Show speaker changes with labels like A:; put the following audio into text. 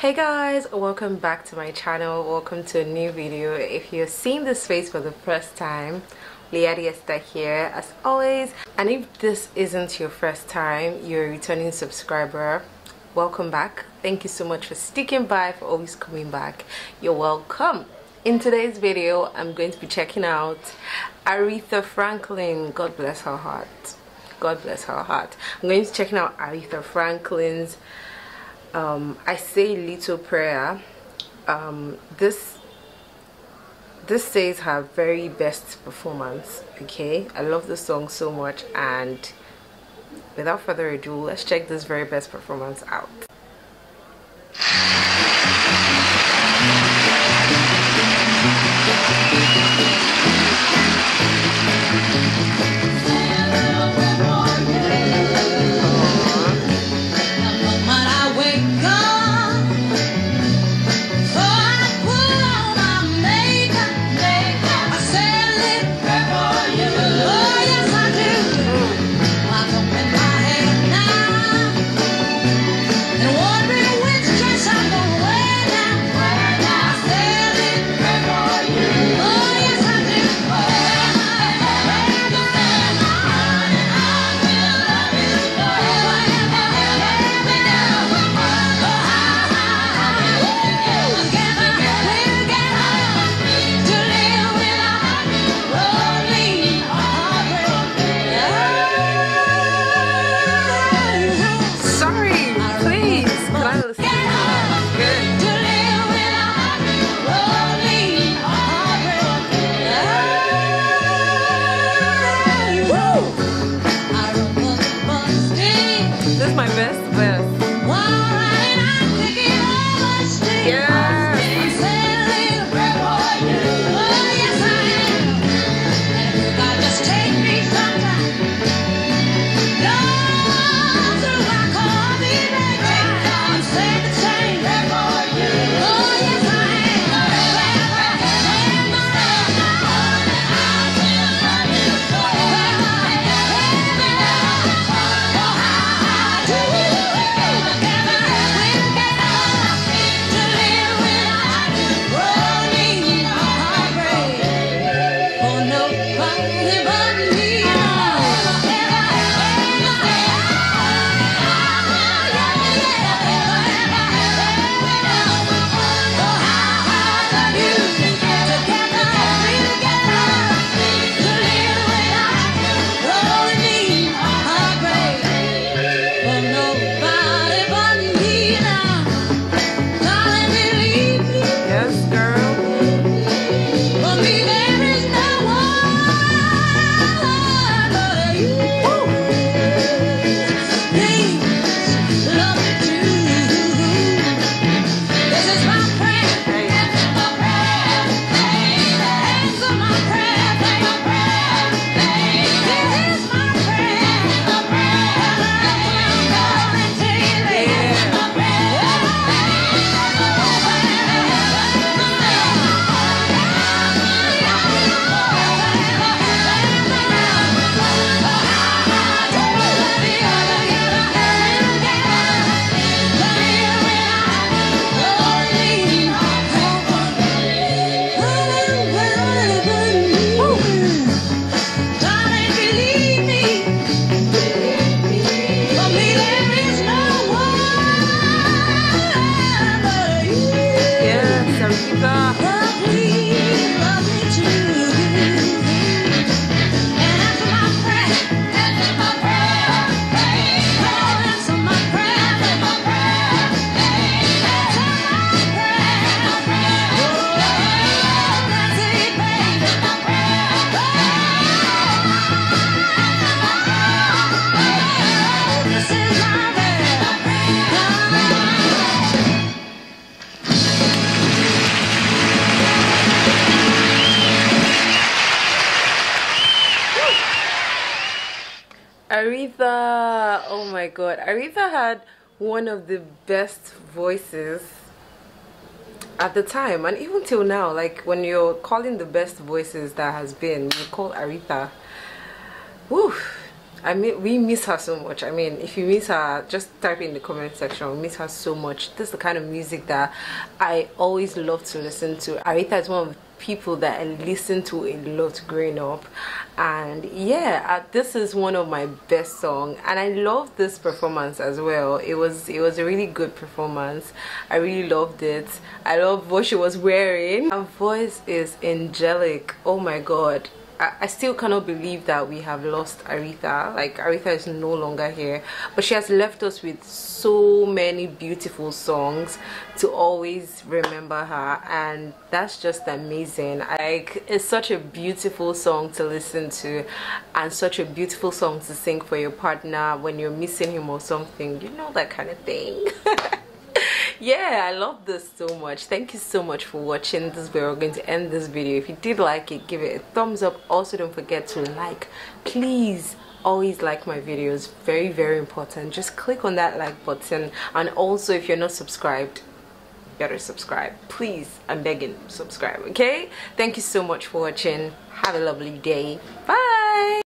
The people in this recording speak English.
A: hey guys welcome back to my channel. Welcome to a new video. If you're seeing this face for the first time Liadi Esther here as always. And if this isn't your first time you're a returning subscriber welcome back. Thank you so much for sticking by for always coming back. You're welcome. In today's video i'm going to be checking out aretha franklin. God bless her heart. God bless her heart. I'm going to be checking out aretha franklin's um, i say little prayer. Um, this this says her very best performance okay? I love the song so much and without further ado let's check this very best performance out my best. Aretha, oh my god. Aretha had one of the best voices at the time and even till now like when you're calling the best voices that has been you call Aretha Woo.
B: I mean, we miss her so much. I mean, if you miss her, just type in the comment section. We miss her so much. This is the kind of music that I always love to listen to. Aretha is one of people that I listened to a lot growing up. And yeah uh, this is one of my best song and I love this performance as well. It was it was a really good performance. I really loved it. I love what she was wearing. Her voice is angelic. Oh my god I, still cannot believe that we have lost Aretha. Like Aretha is no longer here, but she has left us with so many beautiful songs to always remember her, and that's just amazing. Like it's such a beautiful song to listen to, and such a beautiful song to sing for your partner when you're missing him or something. You know that kind of thing. yeah i love this so much. Thank you so much for watching this we're going to end this video. If you did like it give it a thumbs up. Also don't forget to like. Please always like my videos. Very very important. Just click on that like button. And also if you're not subscribed better subscribe. Please i'm begging subscribe okay? Thank you so much for watching. Have a lovely day. Bye